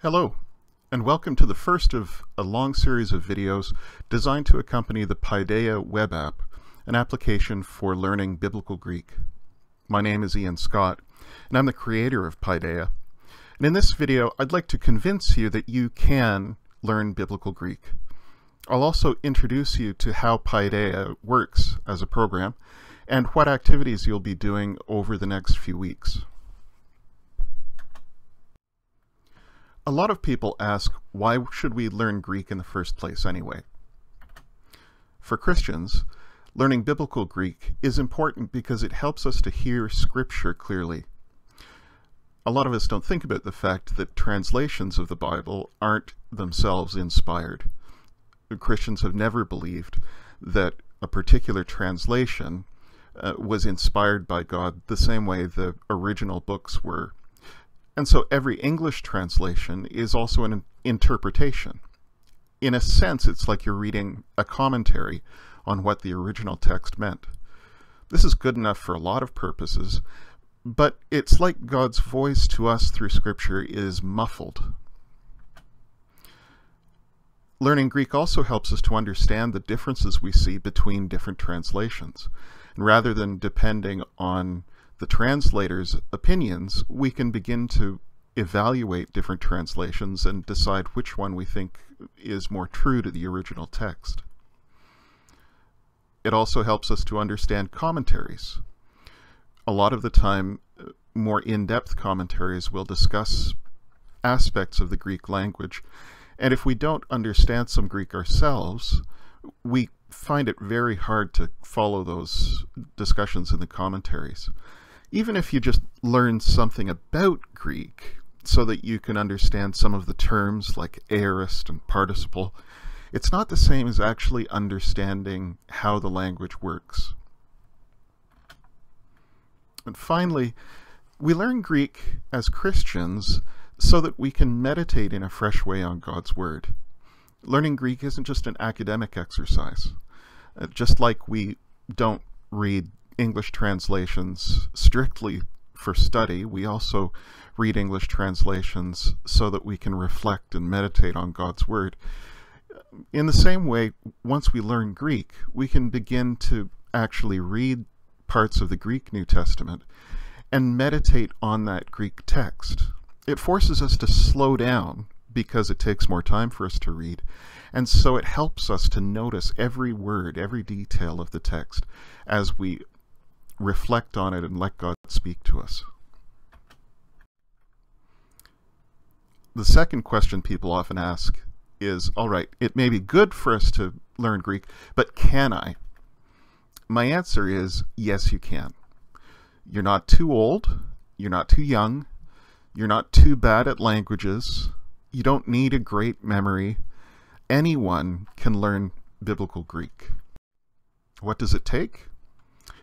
Hello, and welcome to the first of a long series of videos designed to accompany the Paideia web app, an application for learning Biblical Greek. My name is Ian Scott, and I'm the creator of Paideia. And in this video, I'd like to convince you that you can learn Biblical Greek. I'll also introduce you to how Paideia works as a program and what activities you'll be doing over the next few weeks. A lot of people ask, why should we learn Greek in the first place anyway? For Christians, learning biblical Greek is important because it helps us to hear Scripture clearly. A lot of us don't think about the fact that translations of the Bible aren't themselves inspired. Christians have never believed that a particular translation uh, was inspired by God the same way the original books were and so every English translation is also an interpretation. In a sense, it's like you're reading a commentary on what the original text meant. This is good enough for a lot of purposes, but it's like God's voice to us through Scripture is muffled. Learning Greek also helps us to understand the differences we see between different translations. And rather than depending on the translator's opinions, we can begin to evaluate different translations and decide which one we think is more true to the original text. It also helps us to understand commentaries. A lot of the time, more in-depth commentaries will discuss aspects of the Greek language, and if we don't understand some Greek ourselves, we find it very hard to follow those discussions in the commentaries even if you just learn something about Greek so that you can understand some of the terms like aorist and participle, it's not the same as actually understanding how the language works. And finally, we learn Greek as Christians so that we can meditate in a fresh way on God's Word. Learning Greek isn't just an academic exercise. Uh, just like we don't read English translations strictly for study. We also read English translations so that we can reflect and meditate on God's Word. In the same way, once we learn Greek, we can begin to actually read parts of the Greek New Testament and meditate on that Greek text. It forces us to slow down because it takes more time for us to read. And so it helps us to notice every word, every detail of the text as we reflect on it and let God speak to us. The second question people often ask is, all right, it may be good for us to learn Greek, but can I? My answer is, yes, you can. You're not too old, you're not too young, you're not too bad at languages, you don't need a great memory. Anyone can learn Biblical Greek. What does it take?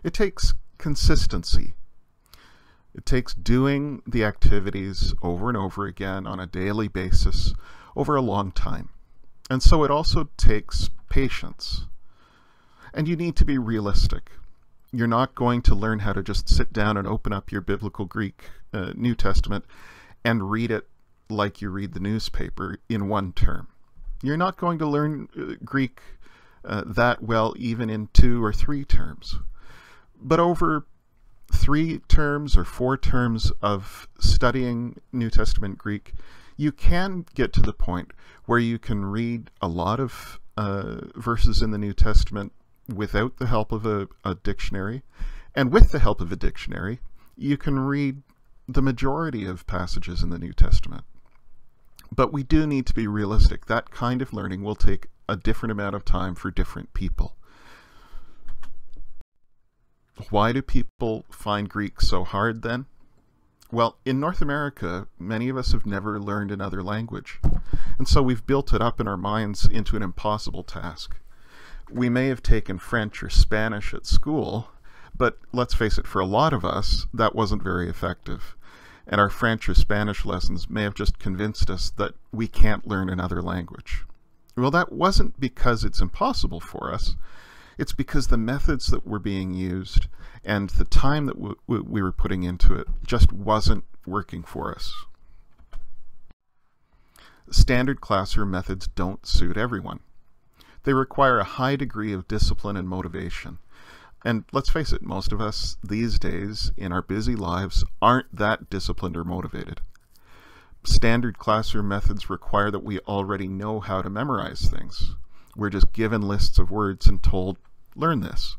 It takes consistency. It takes doing the activities over and over again on a daily basis over a long time. And so it also takes patience. And you need to be realistic. You're not going to learn how to just sit down and open up your biblical Greek uh, New Testament and read it like you read the newspaper in one term. You're not going to learn uh, Greek uh, that well even in two or three terms. But over three terms or four terms of studying New Testament Greek, you can get to the point where you can read a lot of uh, verses in the New Testament without the help of a, a dictionary. And with the help of a dictionary, you can read the majority of passages in the New Testament. But we do need to be realistic. That kind of learning will take a different amount of time for different people. Why do people find Greek so hard then? Well, in North America, many of us have never learned another language. And so we've built it up in our minds into an impossible task. We may have taken French or Spanish at school, but let's face it, for a lot of us, that wasn't very effective. And our French or Spanish lessons may have just convinced us that we can't learn another language. Well, that wasn't because it's impossible for us. It's because the methods that were being used and the time that we were putting into it just wasn't working for us. standard classroom methods don't suit everyone. They require a high degree of discipline and motivation. And let's face it, most of us these days in our busy lives aren't that disciplined or motivated. Standard classroom methods require that we already know how to memorize things. We're just given lists of words and told, learn this.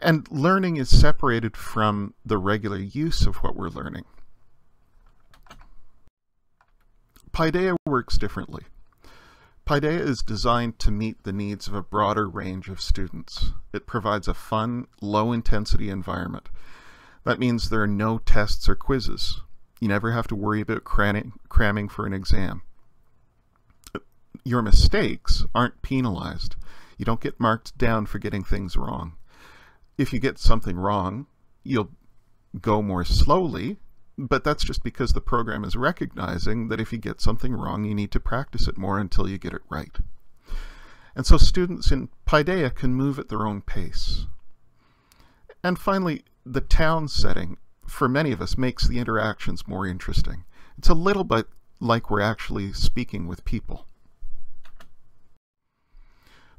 And learning is separated from the regular use of what we're learning. Paideia works differently. Paideia is designed to meet the needs of a broader range of students. It provides a fun, low-intensity environment. That means there are no tests or quizzes. You never have to worry about cramming, cramming for an exam. Your mistakes aren't penalized. You don't get marked down for getting things wrong. If you get something wrong, you'll go more slowly but that's just because the program is recognizing that if you get something wrong, you need to practice it more until you get it right. And so students in Paideia can move at their own pace. And finally, the town setting, for many of us, makes the interactions more interesting. It's a little bit like we're actually speaking with people.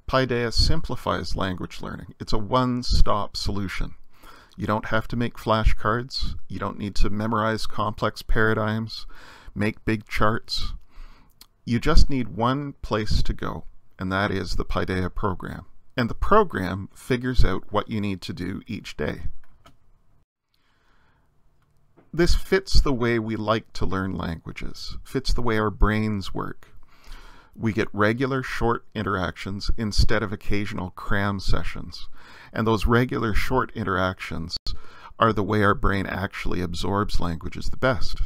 Paideia simplifies language learning. It's a one-stop solution. You don't have to make flashcards. You don't need to memorize complex paradigms, make big charts. You just need one place to go, and that is the Paideia program. And the program figures out what you need to do each day. This fits the way we like to learn languages, fits the way our brains work. We get regular short interactions instead of occasional cram sessions. And those regular short interactions are the way our brain actually absorbs languages the best.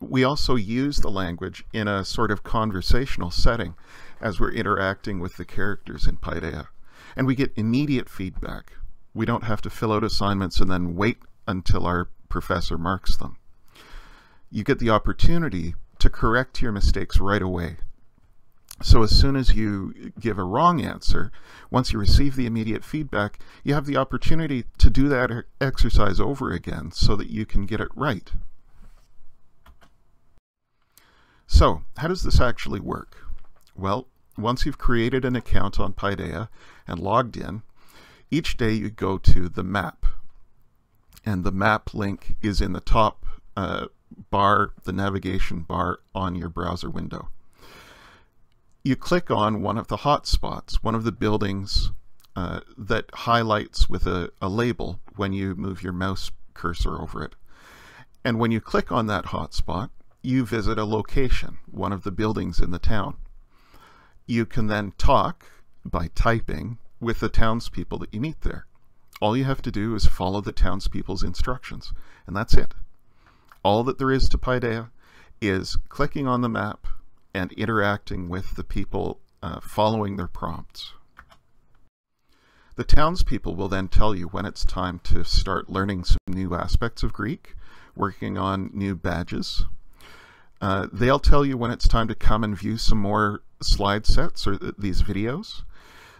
We also use the language in a sort of conversational setting as we're interacting with the characters in Paideia. And we get immediate feedback. We don't have to fill out assignments and then wait until our professor marks them. You get the opportunity to correct your mistakes right away so as soon as you give a wrong answer, once you receive the immediate feedback, you have the opportunity to do that exercise over again so that you can get it right. So, how does this actually work? Well, once you've created an account on Paideia and logged in, each day you go to the map. And the map link is in the top uh, bar, the navigation bar on your browser window you click on one of the hotspots, one of the buildings uh, that highlights with a, a label when you move your mouse cursor over it. And when you click on that hotspot, you visit a location, one of the buildings in the town. You can then talk by typing with the townspeople that you meet there. All you have to do is follow the townspeople's instructions, and that's it. All that there is to Paideia is clicking on the map, and interacting with the people uh, following their prompts. The townspeople will then tell you when it's time to start learning some new aspects of Greek, working on new badges. Uh, they'll tell you when it's time to come and view some more slide sets or th these videos.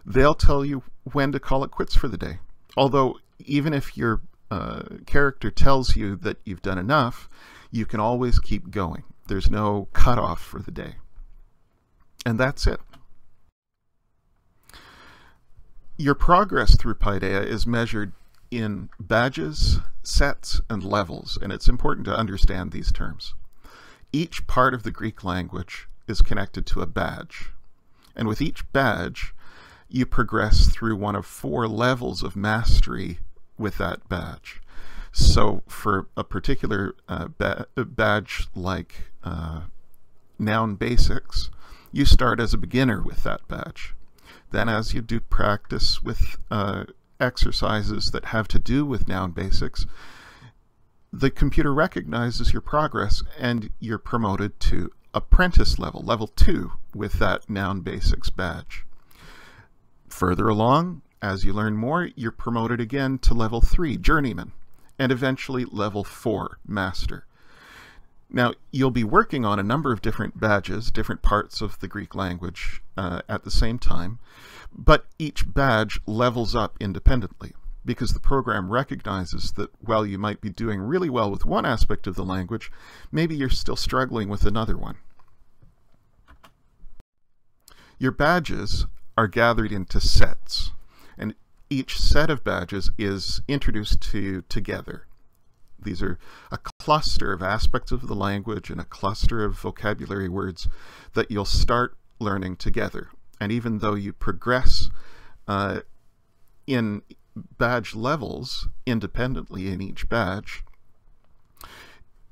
They'll tell you when to call it quits for the day. Although, even if your uh, character tells you that you've done enough, you can always keep going. There's no cutoff for the day. And that's it. Your progress through Paideia is measured in badges, sets, and levels, and it's important to understand these terms. Each part of the Greek language is connected to a badge, and with each badge, you progress through one of four levels of mastery with that badge. So for a particular uh, ba badge like uh, Noun Basics, you start as a beginner with that badge. Then as you do practice with uh, exercises that have to do with noun basics, the computer recognizes your progress and you're promoted to apprentice level, level 2, with that noun basics badge. Further along, as you learn more, you're promoted again to level 3, journeyman, and eventually level 4, master. Now, you'll be working on a number of different badges, different parts of the Greek language uh, at the same time, but each badge levels up independently because the program recognizes that while you might be doing really well with one aspect of the language, maybe you're still struggling with another one. Your badges are gathered into sets, and each set of badges is introduced to together. These are a cluster of aspects of the language and a cluster of vocabulary words that you'll start learning together. And even though you progress uh, in badge levels independently in each badge,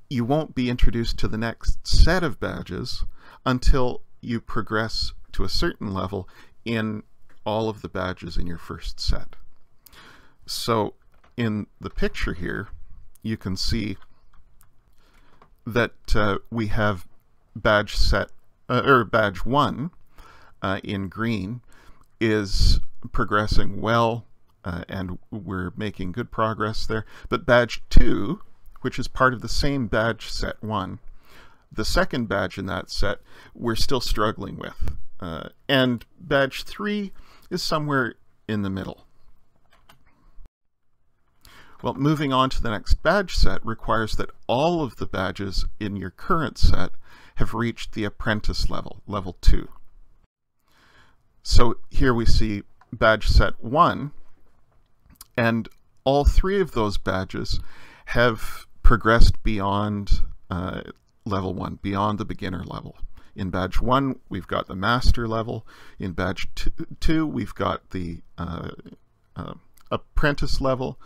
you won't be introduced to the next set of badges until you progress to a certain level in all of the badges in your first set. So in the picture here, you can see that uh, we have badge set uh, or badge one uh, in green is progressing well uh, and we're making good progress there. But badge two, which is part of the same badge set one, the second badge in that set, we're still struggling with. Uh, and badge three is somewhere in the middle. Well, moving on to the next badge set requires that all of the badges in your current set have reached the apprentice level, level 2. So here we see badge set 1, and all three of those badges have progressed beyond uh, level 1, beyond the beginner level. In badge 1, we've got the master level. In badge 2, we've got the uh, uh, apprentice level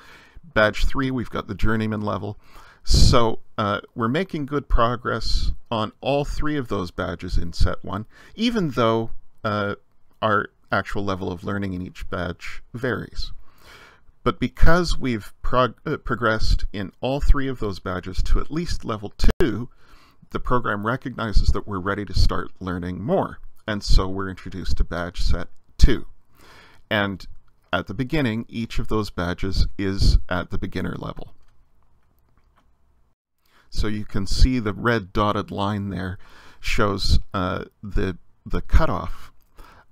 badge three, we've got the journeyman level. So uh, we're making good progress on all three of those badges in set one, even though uh, our actual level of learning in each badge varies. But because we've prog uh, progressed in all three of those badges to at least level two, the program recognizes that we're ready to start learning more. And so we're introduced to badge set two. And at the beginning, each of those badges is at the beginner level. So you can see the red dotted line there shows uh, the, the cutoff,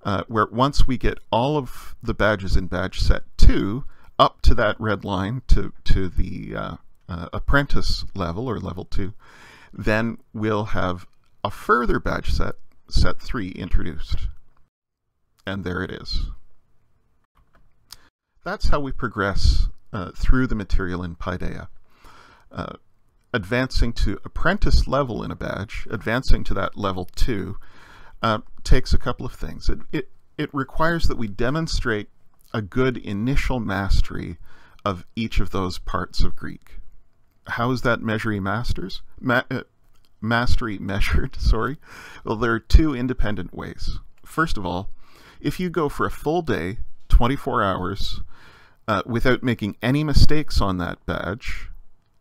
uh, where once we get all of the badges in badge set 2 up to that red line to, to the uh, uh apprentice level or level 2, then we'll have a further badge set, set 3 introduced. And there it is that's how we progress uh, through the material in Paideia. Uh, advancing to apprentice level in a badge, advancing to that level two, uh, takes a couple of things. It, it, it requires that we demonstrate a good initial mastery of each of those parts of Greek. How is that measuring masters? Ma uh, mastery measured, sorry? Well, there are two independent ways. First of all, if you go for a full day, 24 hours, uh, without making any mistakes on that badge,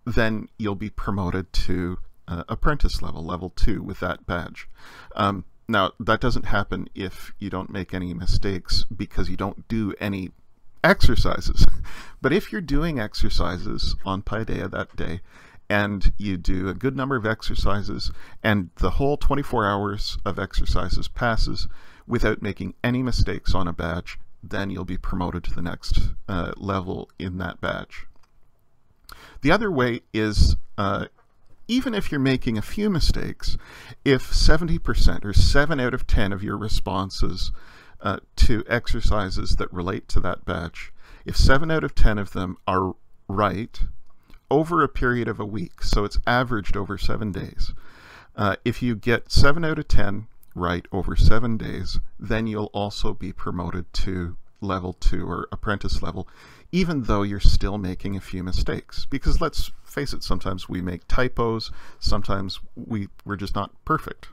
then you'll be promoted to uh, apprentice level, level two with that badge. Um, now, that doesn't happen if you don't make any mistakes because you don't do any exercises. but if you're doing exercises on Paideia that day, and you do a good number of exercises, and the whole 24 hours of exercises passes without making any mistakes on a badge, then you'll be promoted to the next uh, level in that badge. The other way is uh, even if you're making a few mistakes, if 70% or 7 out of 10 of your responses uh, to exercises that relate to that badge, if 7 out of 10 of them are right over a period of a week, so it's averaged over 7 days, uh, if you get 7 out of 10 right over seven days, then you'll also be promoted to level two or apprentice level, even though you're still making a few mistakes. Because let's face it, sometimes we make typos, sometimes we, we're just not perfect.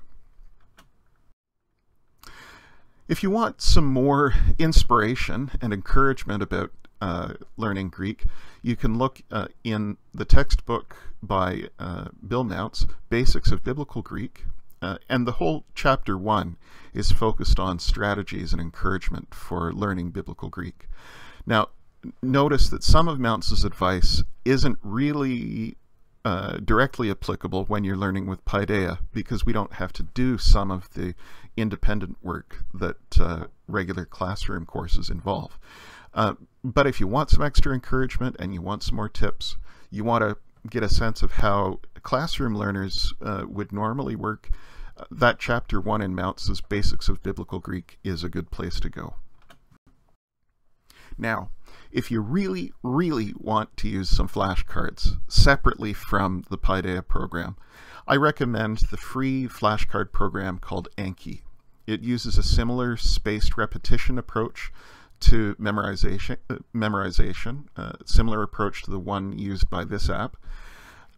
If you want some more inspiration and encouragement about uh, learning Greek, you can look uh, in the textbook by uh, Bill Mounce, Basics of Biblical Greek, uh, and the whole chapter one is focused on strategies and encouragement for learning biblical Greek. Now, notice that some of Mounce's advice isn't really uh, directly applicable when you're learning with Paideia because we don't have to do some of the independent work that uh, regular classroom courses involve. Uh, but if you want some extra encouragement and you want some more tips, you want to get a sense of how classroom learners uh, would normally work, that chapter one in Mounce's Basics of Biblical Greek is a good place to go. Now, if you really, really want to use some flashcards separately from the Paideia program, I recommend the free flashcard program called Anki. It uses a similar spaced repetition approach to memorization, uh, memorization uh, similar approach to the one used by this app.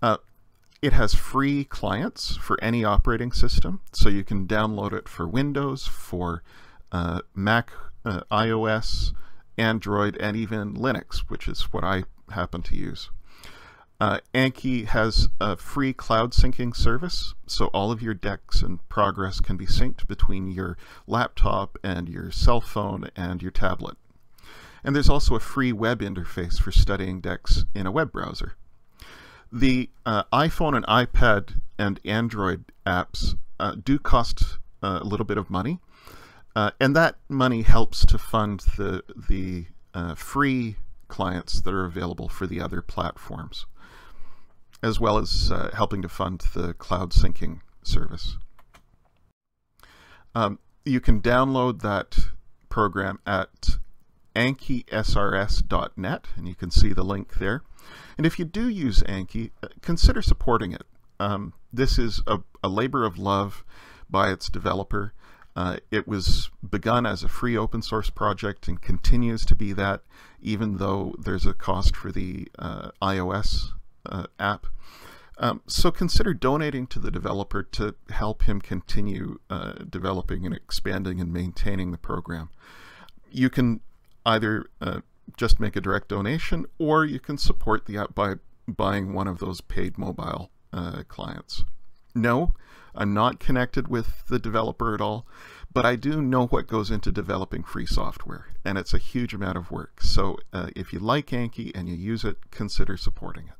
Uh, it has free clients for any operating system, so you can download it for Windows, for uh, Mac, uh, iOS, Android, and even Linux, which is what I happen to use. Uh, Anki has a free cloud syncing service, so all of your decks and progress can be synced between your laptop and your cell phone and your tablet. And there's also a free web interface for studying decks in a web browser. The uh, iPhone and iPad and Android apps uh, do cost uh, a little bit of money, uh, and that money helps to fund the, the uh, free clients that are available for the other platforms as well as uh, helping to fund the cloud syncing service. Um, you can download that program at ankisrs.net, and you can see the link there. And if you do use Anki, uh, consider supporting it. Um, this is a, a, labor of love by its developer. Uh, it was begun as a free open source project and continues to be that, even though there's a cost for the uh, iOS uh, app. Um, so consider donating to the developer to help him continue uh, developing and expanding and maintaining the program. You can either uh, just make a direct donation or you can support the app by buying one of those paid mobile uh, clients. No, I'm not connected with the developer at all, but I do know what goes into developing free software, and it's a huge amount of work. So uh, if you like Anki and you use it, consider supporting it.